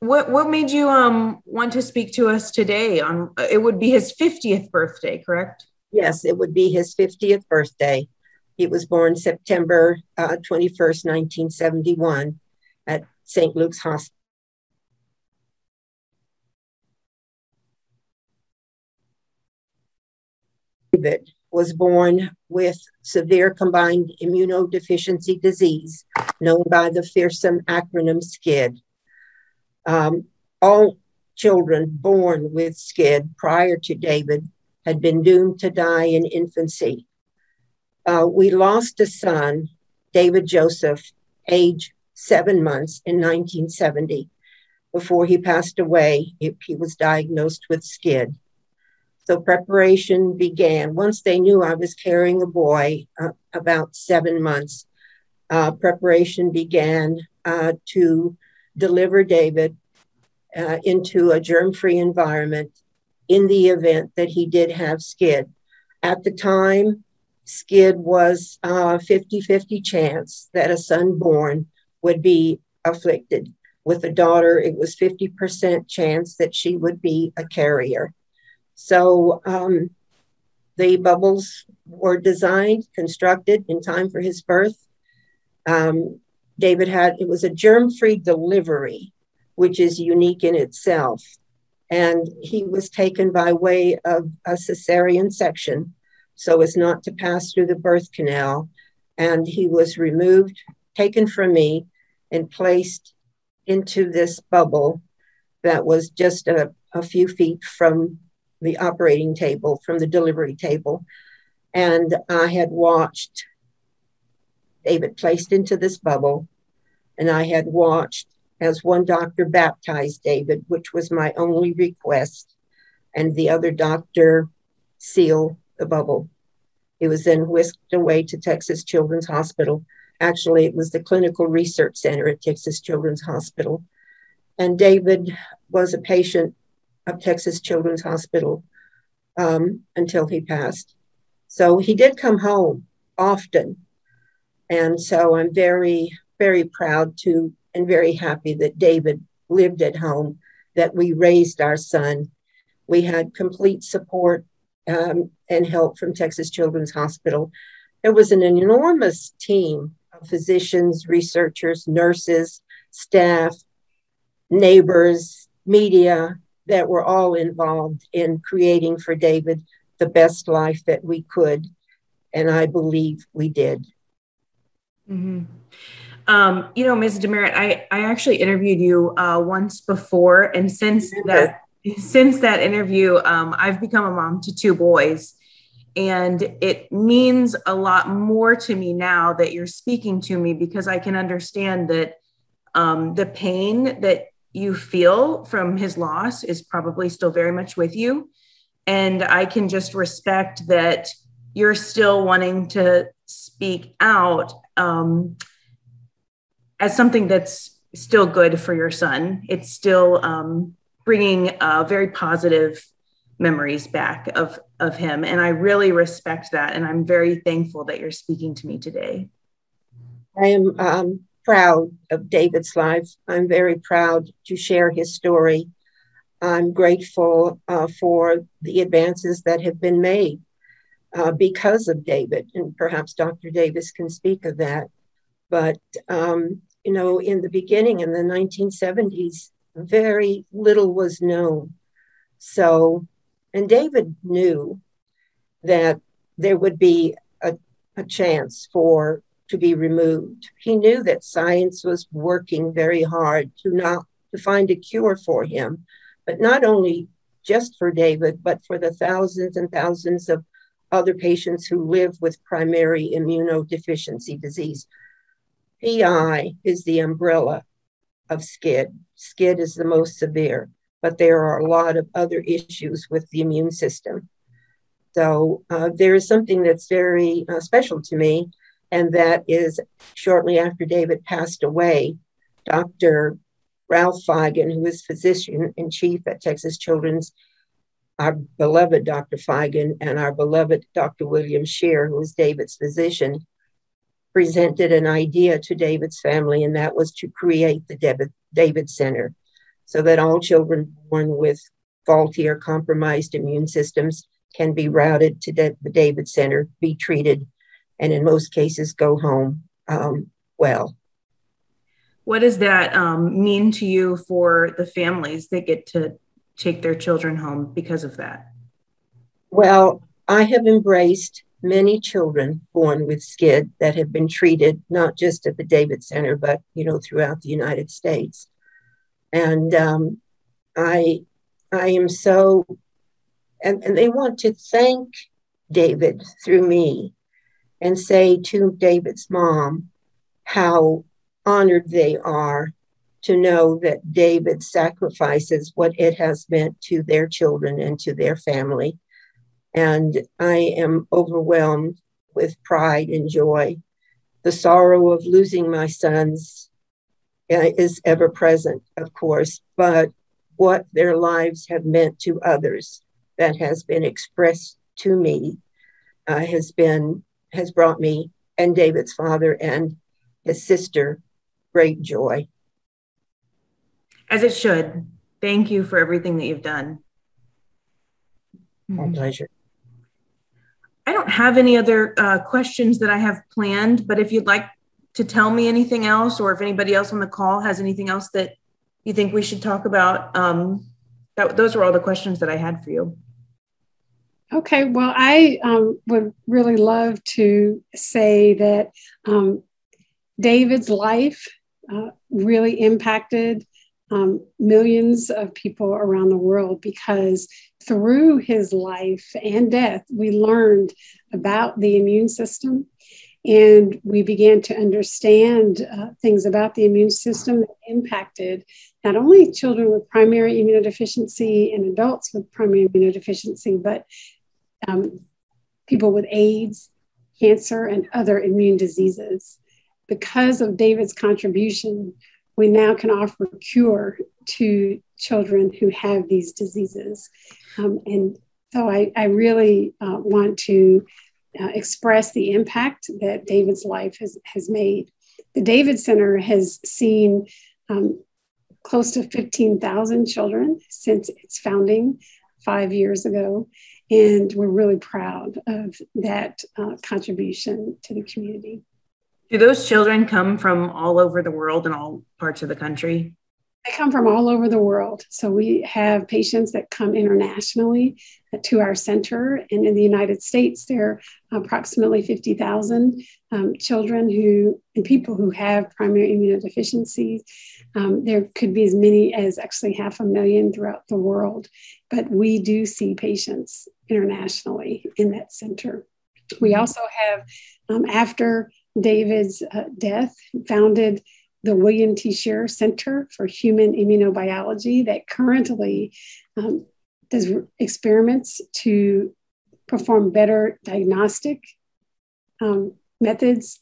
what what made you um want to speak to us today on it would be his 50th birthday correct? Yes it would be his 50th birthday. He was born september uh, 21st 1971 at st luke's hospital david was born with severe combined immunodeficiency disease known by the fearsome acronym SCID um, all children born with SCID prior to David had been doomed to die in infancy. Uh, we lost a son, David Joseph, age seven months in 1970. Before he passed away, he was diagnosed with SCID. So preparation began. Once they knew I was carrying a boy, uh, about seven months, uh, preparation began uh, to deliver David uh, into a germ free environment in the event that he did have SCID. At the time, SCID was a 50 50 chance that a son born would be afflicted. With a daughter, it was 50% chance that she would be a carrier. So um, the bubbles were designed, constructed in time for his birth. Um, David had, it was a germ free delivery, which is unique in itself. And he was taken by way of a cesarean section so as not to pass through the birth canal. And he was removed, taken from me, and placed into this bubble that was just a, a few feet from the operating table, from the delivery table. And I had watched David placed into this bubble, and I had watched as one doctor baptized David, which was my only request, and the other doctor seal the bubble. He was then whisked away to Texas Children's Hospital. Actually, it was the Clinical Research Center at Texas Children's Hospital. And David was a patient of Texas Children's Hospital um, until he passed. So he did come home often and so I'm very, very proud to and very happy that David lived at home, that we raised our son. We had complete support um, and help from Texas Children's Hospital. There was an enormous team of physicians, researchers, nurses, staff, neighbors, media that were all involved in creating for David the best life that we could. And I believe we did. Mm-hmm. Um, you know, Ms. Demaret, I, I actually interviewed you uh, once before, and since that since that interview, um, I've become a mom to two boys, and it means a lot more to me now that you're speaking to me because I can understand that um, the pain that you feel from his loss is probably still very much with you, and I can just respect that you're still wanting to speak out um, as something that's still good for your son. It's still um, bringing uh, very positive memories back of of him, and I really respect that. And I'm very thankful that you're speaking to me today. I am um, proud of David's life. I'm very proud to share his story. I'm grateful uh, for the advances that have been made uh, because of David, and perhaps Dr. Davis can speak of that. But, um, you know, in the beginning, in the 1970s, very little was known. So, and David knew that there would be a, a chance for to be removed. He knew that science was working very hard to not to find a cure for him, but not only just for David, but for the thousands and thousands of other patients who live with primary immunodeficiency disease. PI is the umbrella of SCID. SCID is the most severe, but there are a lot of other issues with the immune system. So uh, there is something that's very uh, special to me, and that is shortly after David passed away, Dr. Ralph Feigin, who is physician in chief at Texas Children's our beloved Dr. Feigin and our beloved Dr. William Shear, who was David's physician, presented an idea to David's family, and that was to create the David, Center. so that all children born with faulty or compromised immune systems can be routed to the David Center, be treated, and in most cases go home um, well. What does that um, mean to you for the families that get to take their children home because of that? Well, I have embraced many children born with SCID that have been treated not just at the David Center, but you know throughout the United States, and um, I I am so, and, and they want to thank David through me and say to David's mom how honored they are to know that David sacrifices what it has meant to their children and to their family. And I am overwhelmed with pride and joy. The sorrow of losing my sons uh, is ever present, of course, but what their lives have meant to others that has been expressed to me uh, has been has brought me and David's father and his sister great joy. As it should. Thank you for everything that you've done. My pleasure. I don't have any other uh, questions that I have planned, but if you'd like to tell me anything else, or if anybody else on the call has anything else that you think we should talk about, um, that, those were all the questions that I had for you. Okay, well, I um, would really love to say that um, David's life uh, really impacted um, millions of people around the world because through his life and death, we learned about the immune system and we began to understand uh, things about the immune system that impacted not only children with primary immunodeficiency and adults with primary immunodeficiency, but um, people with AIDS, cancer, and other immune diseases. Because of David's contribution, we now can offer cure to children who have these diseases. Um, and so I, I really uh, want to uh, express the impact that David's life has, has made. The David Center has seen um, close to 15,000 children since its founding five years ago. And we're really proud of that uh, contribution to the community. Do those children come from all over the world and all parts of the country? They come from all over the world. So we have patients that come internationally to our center. And in the United States, there are approximately 50,000 um, children who and people who have primary immunodeficiencies. Um, there could be as many as actually half a million throughout the world. But we do see patients internationally in that center. We mm-hmm. also have, um, after David's uh, death, founded the William T. Shearer Center for Human Immunobiology that currently um, does experiments to perform better diagnostic um, methods,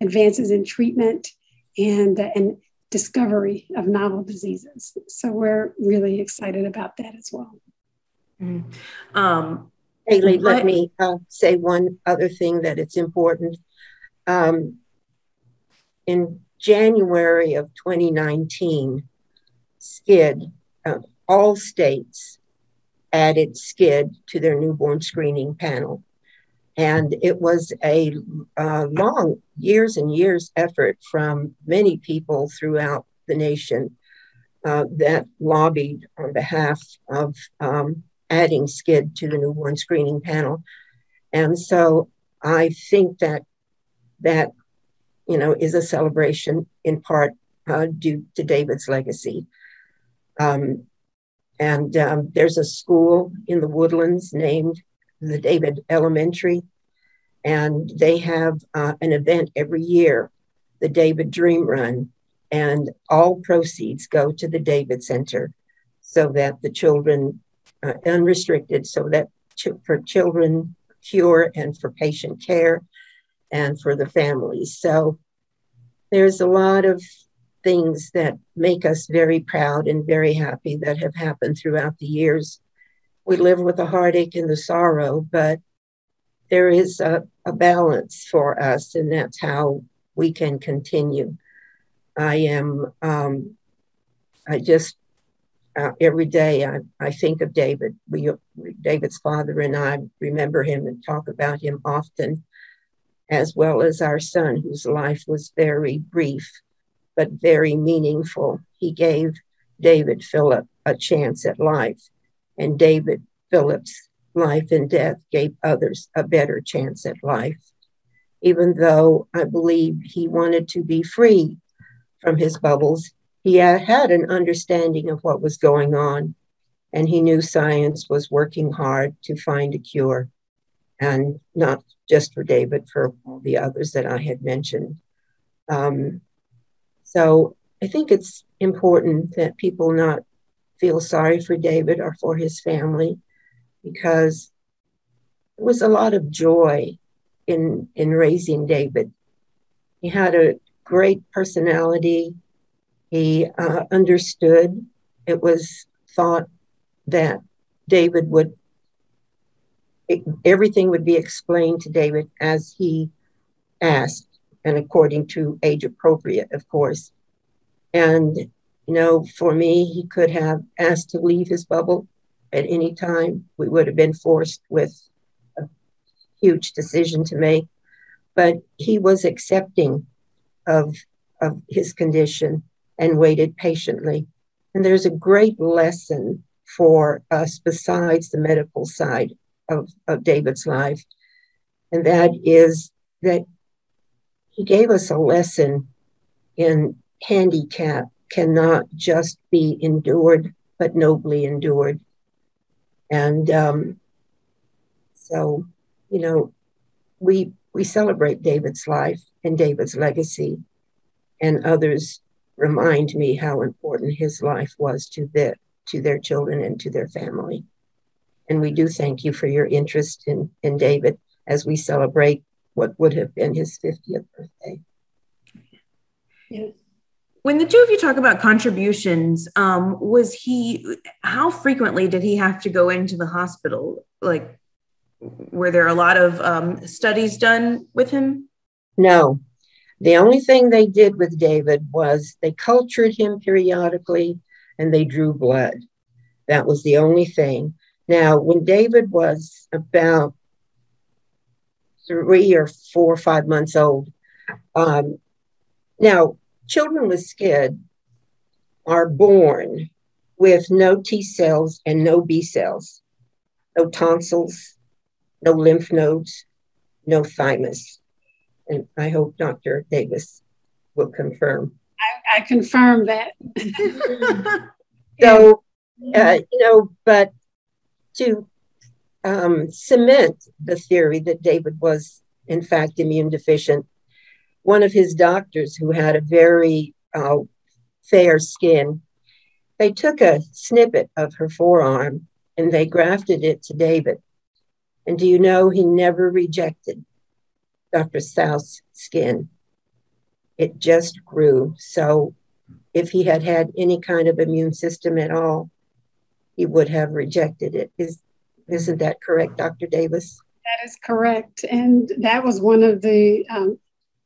advances in treatment, and, uh, and discovery of novel diseases. So we're really excited about that as well. Mm-hmm. Um, Haley, let me uh, say one other thing that it's important. Um, in January of 2019, SCID, uh, all states added SCID to their newborn screening panel. And it was a uh, long, years and years effort from many people throughout the nation uh, that lobbied on behalf of um, adding SCID to the newborn screening panel. And so I think that that you know, is a celebration in part uh, due to David's legacy. Um, and um, there's a school in the woodlands named the David Elementary, and they have uh, an event every year, the David Dream Run, and all proceeds go to the David Center so that the children, uh, unrestricted, so that ch- for children cure and for patient care, and for the families. So there's a lot of things that make us very proud and very happy that have happened throughout the years. We live with the heartache and the sorrow, but there is a, a balance for us, and that's how we can continue. I am, um, I just uh, every day I, I think of David. We, David's father and I remember him and talk about him often, as well as our son, whose life was very brief but very meaningful. He gave David Philip a chance at life, and David Philip's life and death gave others a better chance at life. Even though I believe he wanted to be free from his bubbles, he had an understanding of what was going on, and he knew science was working hard to find a cure, and not just for David, for all the others that I had mentioned. Um, so I think it's important that people not feel sorry for David or for his family because there was a lot of joy in in raising David. He had a great personality. He uh, understood. It was thought that David would, it, everything would be explained to David as he asked, and according to age appropriate, of course. And, you know, for me, he could have asked to leave his bubble at any time. We would have been forced with a huge decision to make. But he was accepting of, of his condition and waited patiently. And there's a great lesson for us besides the medical side of, of David's life. And that is that he gave us a lesson in handicap cannot just be endured, but nobly endured. And um, so, you know, we we celebrate David's life and David's legacy, and others remind me how important his life was to their to their children and to their family. And we do thank you for your interest in, in David as we celebrate what would have been his 50th birthday. Yeah. When the two of you talk about contributions, um, was he, how frequently did he have to go into the hospital? Like, were there a lot of um, studies done with him? No, the only thing they did with David was they cultured him periodically and they drew blood. That was the only thing. Now, when David was about three or four or five months old, um, now children with SCID are born with no T cells and no B cells, no tonsils, no lymph nodes, no thymus and I hope Dr. Davis will confirm. I, I confirm that. so, uh, you know, but to um, cement the theory that David was, in fact, immune deficient, one of his doctors who had a very uh, fair skin, they took a snippet of her forearm and they grafted it to David. And do you know he never rejected Dr. South's skin. It just grew. So if he had had any kind of immune system at all, he would have rejected it. Is isn't that correct, Dr. Davis? That is correct, and that was one of the um,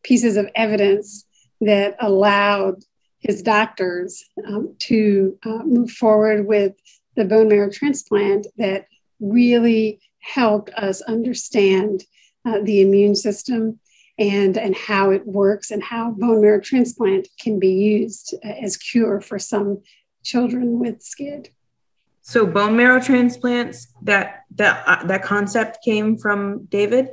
pieces of evidence that allowed his doctors um, to uh, move forward with the bone marrow transplant that really helped us understand uh, the immune system and, and how it works and how bone marrow transplant can be used as cure for some children with SCID. So bone marrow transplants that that uh, that concept came from David.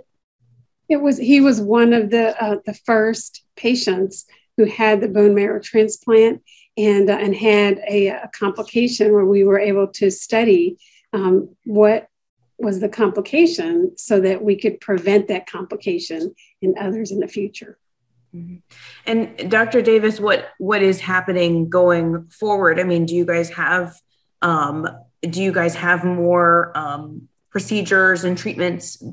It was he was one of the uh, the first patients who had the bone marrow transplant and uh, and had a, a, complication where we were able to study um, what was the complication so that we could prevent that complication in others in the future. Mm-hmm. And Dr. Davis, what what is happening going forward? I mean, do you guys have um, do you guys have more um, procedures and treatments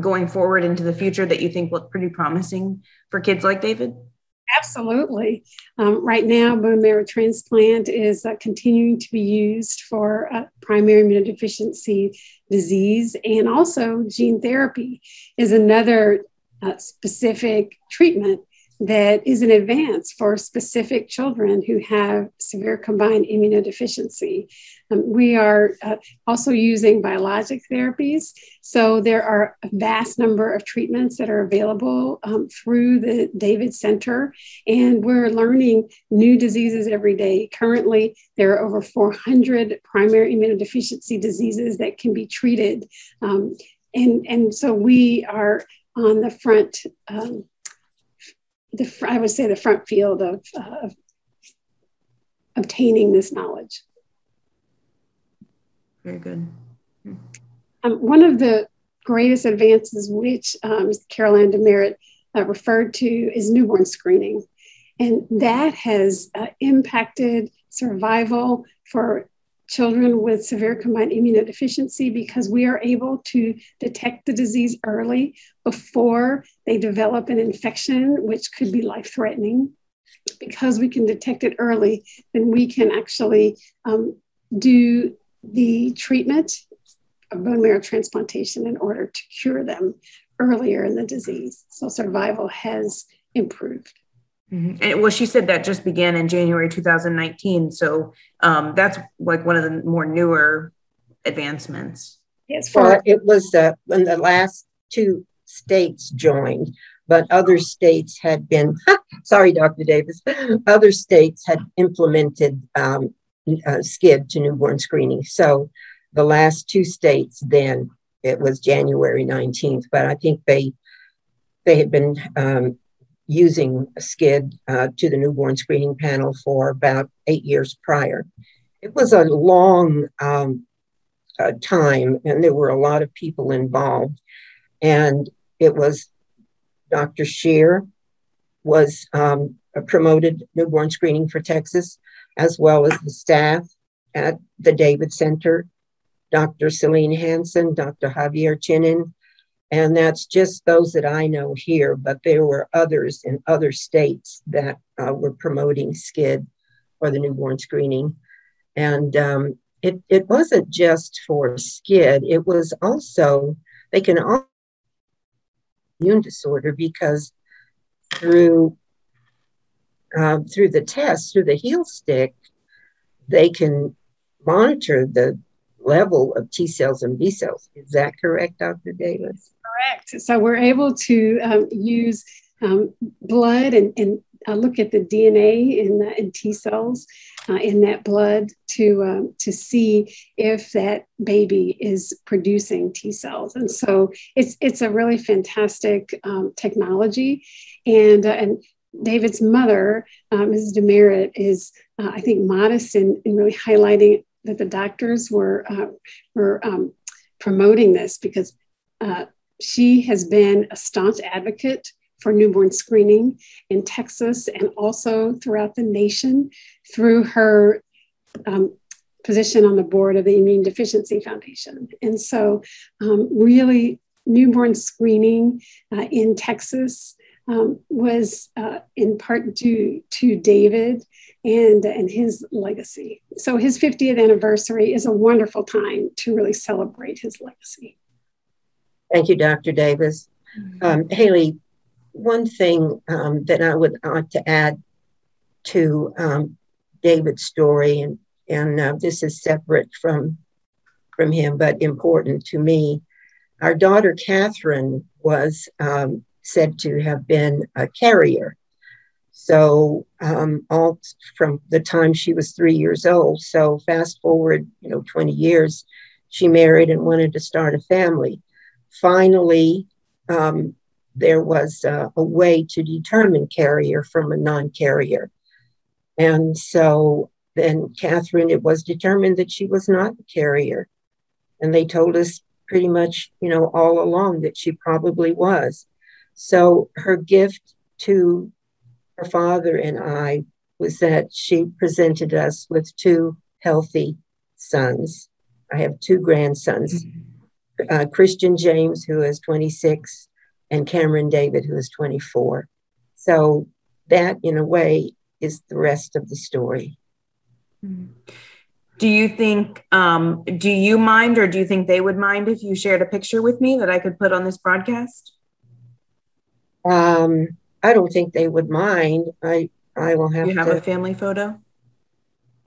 going forward into the future that you think look pretty promising for kids like David? Absolutely. Um, right now, bone marrow transplant is uh, continuing to be used for uh, primary immunodeficiency disease, and also gene therapy is another uh, specific treatment that is an advance for specific children who have severe combined immunodeficiency. Um, we are uh, also using biologic therapies. So there are a vast number of treatments that are available um, through the David Center, and we're learning new diseases every day. Currently, there are over 400 primary immunodeficiency diseases that can be treated. Um, and, and so we are on the front um, the I would say the front field of, uh, of obtaining this knowledge. Very good. Um, one of the greatest advances, which um, Carol Ann Demaret uh, referred to, is newborn screening. And that has uh, impacted survival for children with severe combined immunodeficiency because we are able to detect the disease early before they develop an infection, which could be life threatening. Because we can detect it early, then we can actually um, do the treatment of bone marrow transplantation in order to cure them earlier in the disease. So survival has improved. Mm-hmm. And well, she said that just began in January 2019. So um, that's like one of the more newer advancements. Yes, for well, it was uh, when the last two states joined, but other states had been. sorry, Dr. Davis. Other states had implemented um, uh, SCID to newborn screening. So the last two states then it was January 19th, but I think they they had been um, using SCID uh, to the newborn screening panel for about eight years prior. It was a long um, uh, time, and there were a lot of people involved. And it was Dr. Shear was um, promoted newborn screening for Texas, as well as the staff at the David Center, Dr. Celine Hanson, Dr. Javier Chinen, and that's just those that I know here, but there were others in other states that uh, were promoting SCID or the newborn screening. And um, it, it wasn't just for SCID, it was also, they can also immune disorder because through uh, through the test, through the heel stick, they can monitor the level of T cells and B cells. Is that correct, Dr. Davis? Correct. So we're able to um, use um, blood and, and uh, look at the DNA in, T cells uh, in that blood to um, to see if that baby is producing T cells. And so it's it's a really fantastic um, technology, and uh, and David's mother, uh, Mrs. Demaret, is uh, I think modest in, in really highlighting that the doctors were were um, promoting this because uh, she has been a staunch advocate for newborn screening in Texas and also throughout the nation through her um, position on the board of the Immune Deficiency Foundation. And so, um, really, newborn screening uh, in Texas um, was uh, in part due to David and, and his legacy. So his 50th anniversary is a wonderful time to really celebrate his legacy. Thank you, Dr. Davis. Mm-hmm. Um, Haley, one thing um, that I would like to add to um, David's story, and, and uh, this is separate from, from him, but important to me. Our daughter, Catherine, was um, said to have been a carrier so um, all from the time she was three years old. So fast forward, you know, 20 years, she married and wanted to start a family. Finally, um, there was uh, a way to determine carrier from a non-carrier. And so then Catherine, it was determined that she was not a carrier. And they told us pretty much, you know, all along that she probably was. So her gift to her father and I was that she presented us with two healthy sons. I have two grandsons uh, Christian James, who is 26, and Cameron David, who is 24. So, that in a way is the rest of the story. Do you think, um, do you mind, or do you think they would mind if you shared a picture with me that I could put on this broadcast? Um, I don't think they would mind. I I will have. You have to, a family photo.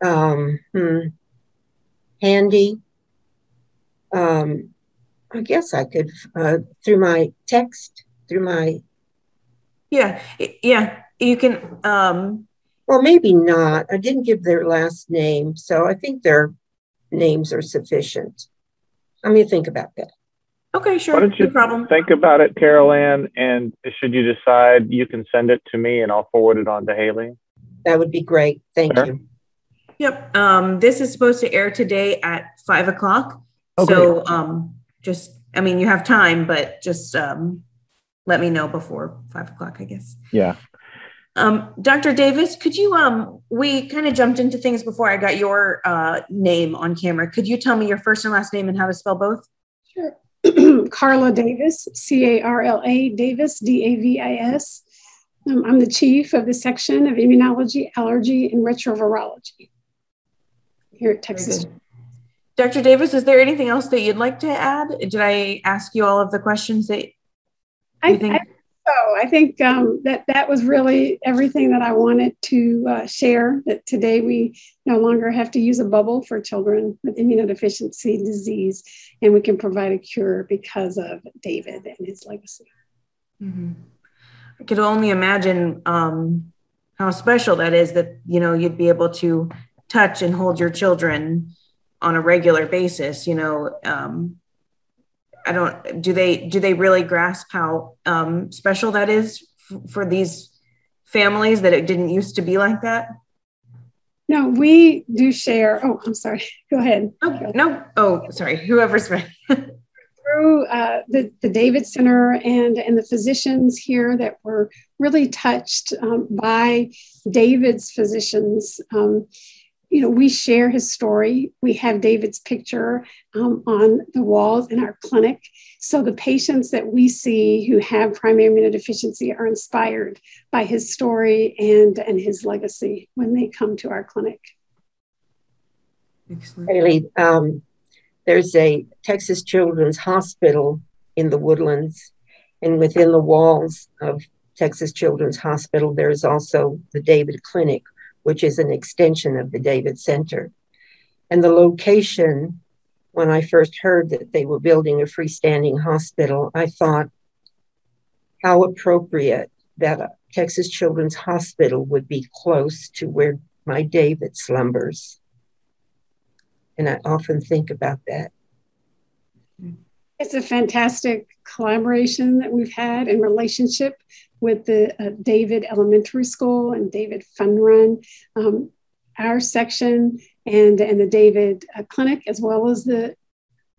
Um, hmm, handy. Um, I guess I could uh, through my text through my. Yeah, yeah, you can. Um, well, maybe not. I didn't give their last name, so I think their names are sufficient. Let me think about that. Okay, sure. Why don't you no problem. think about it, Carol Ann, and should you decide, you can send it to me and I'll forward it on to Haley. That would be great. Thank sure. you. Yep. Um, this is supposed to air today at five o'clock. Okay. So um, just, I mean, you have time, but just um, let me know before five o'clock, I guess. Yeah. Um, Dr. Davis, could you, um, we kind of jumped into things before I got your uh, name on camera. Could you tell me your first and last name and how to spell both? Sure. Carla Davis, C A R L A Davis, D A V I S. Um, I'm the chief of the section of immunology, allergy, and retrovirology here at Texas. Dr. Davis, is there anything else that you'd like to add? Did I ask you all of the questions that I think? I, so I think um, that that was really everything that I wanted to uh, share. That today we no longer have to use a bubble for children with immunodeficiency disease, and we can provide a cure because of David and his legacy. Mm-hmm. I could only imagine um, how special that is. That you know you'd be able to touch and hold your children on a regular basis. You know, um, I don't do they do they really grasp how um, special that is f- for these families that it didn't used to be like that? No, we do share. Oh, I'm sorry. Go ahead. Oh, no. Oh, sorry. Whoever's ready. Through uh, the, the David Center and, and the physicians here that were really touched um, by David's physicians. You know, we share his story. We have David's picture um, on the walls in our clinic. So the patients that we see who have primary immunodeficiency are inspired by his story and, and his legacy when they come to our clinic. Excellent. Haley, um, there's a Texas Children's Hospital in the Woodlands, and within the walls of Texas Children's Hospital, there's also the David Clinic, which is an extension of the David Center. And the location, when I first heard that they were building a freestanding hospital, I thought how appropriate that a Texas Children's Hospital would be close to where my David slumbers. And I often think about that. It's a fantastic collaboration that we've had in relationship with the uh, David Elementary School and David Fun Run, um, our section, and, and the David uh, Clinic, as well as the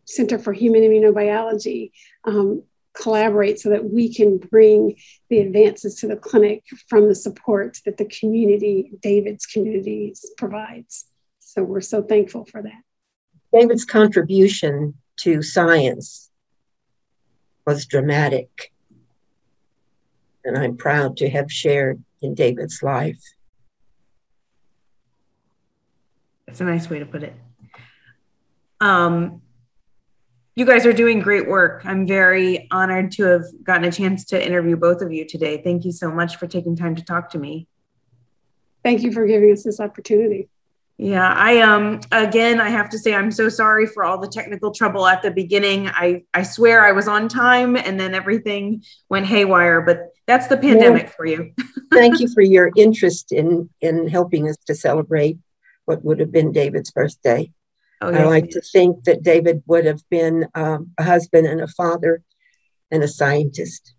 Center for Human Immunobiology, um, collaborate so that we can bring the advances to the clinic from the support that the community, David's communities, provides. So we're so thankful for that. David's contribution to science was dramatic and I'm proud to have shared in David's life. That's a nice way to put it. Um, you guys are doing great work. I'm very honored to have gotten a chance to interview both of you today. Thank you so much for taking time to talk to me. Thank you for giving us this opportunity. Yeah, I um again I have to say I'm so sorry for all the technical trouble at the beginning. I I swear I was on time and then everything went haywire, but that's the pandemic well, for you. thank you for your interest in in helping us to celebrate what would have been David's birthday. Oh, yes, I like to think that David would have been um, a husband and a father and a scientist.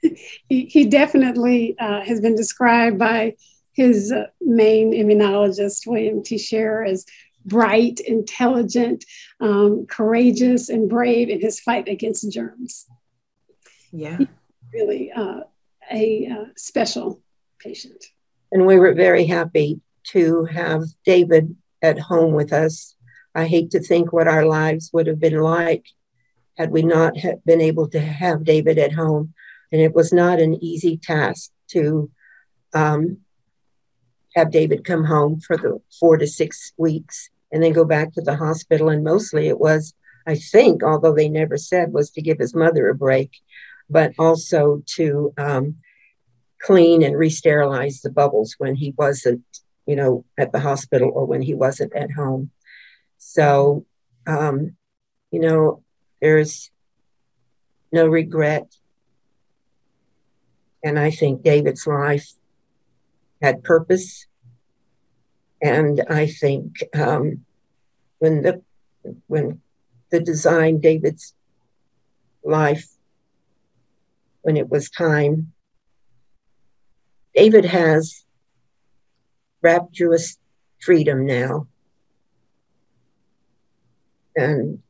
He, he definitely uh, has been described by his uh, main immunologist, William T. Shearer, is bright, intelligent, um, courageous, and brave in his fight against germs. Yeah. really uh, a uh, special patient. And we were very happy to have David at home with us. I hate to think what our lives would have been like had we not been able to have David at home. And it was not an easy task to um, have David come home for the four to six weeks and then go back to the hospital. And mostly it was, I think, although they never said, was to give his mother a break, but also to um, clean and re-sterilize the bubbles when he wasn't, you know, at the hospital or when he wasn't at home. So, um, you know, there's no regret. And I think David's life had purpose. And I think um, when the when the design David's life, when it was time, David has rapturous freedom now. And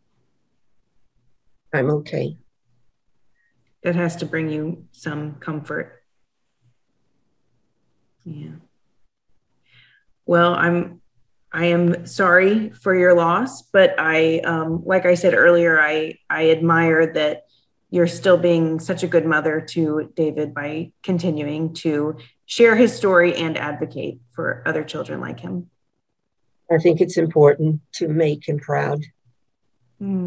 I'm okay. That has to bring you some comfort. Yeah. Well, I'm I am sorry for your loss, but I um, like I said earlier, I I admire that you're still being such a good mother to David by continuing to share his story and advocate for other children like him. I think it's important to make him proud. Mm.